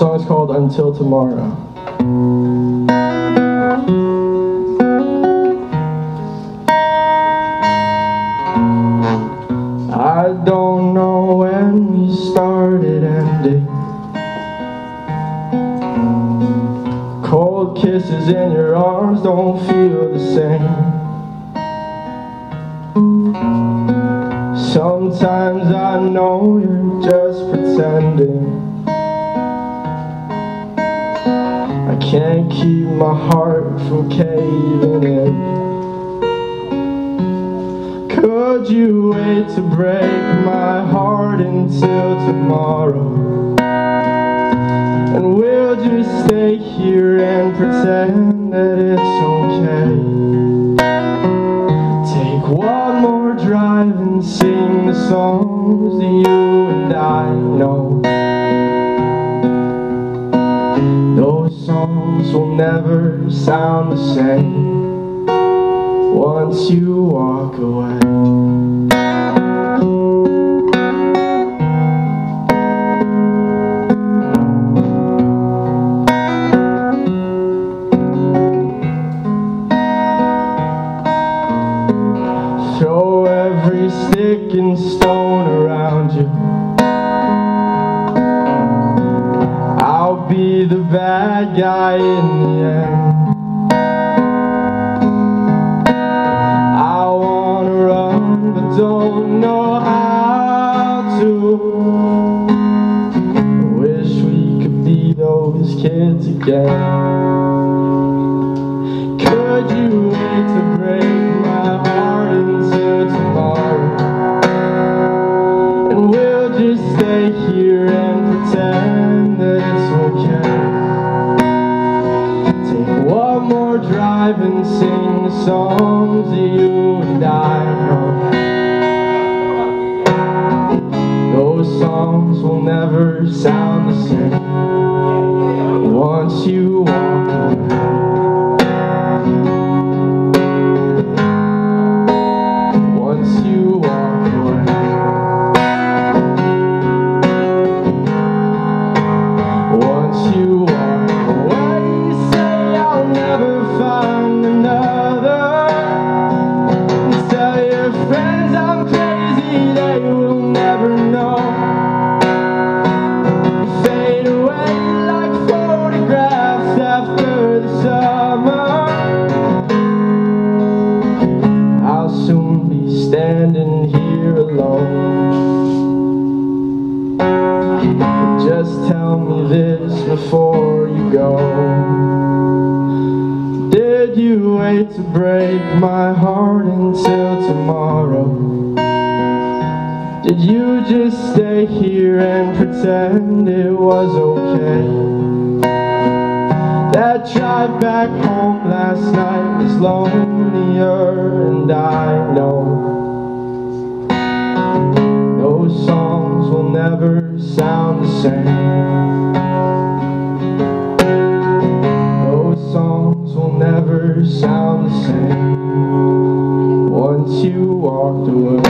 until tomorrow. I don't know when we started ending. Cold kisses in your arms don't feel the same. Sometimes I know you're just pretending can't keep my heart from caving in could you wait to break my heart until tomorrow? And we'll just stay here and pretend that it's okay Take one more drive and sing the songs that you never sound the same once you walk away. Throw every stick and stone in the end. don't know how to. I wish we could be those kids again. Could you wait to break my heart until tomorrow? And we'll just stay here and pretend that it's okay drive and sing the songs that you and I know. Those songs will never sound the same. Once you to break my heart until tomorrow? Did you just stay here and pretend it was okay? That drive back home last night was lonelier and I know Those songs will never sound the same sound the same once you walked away.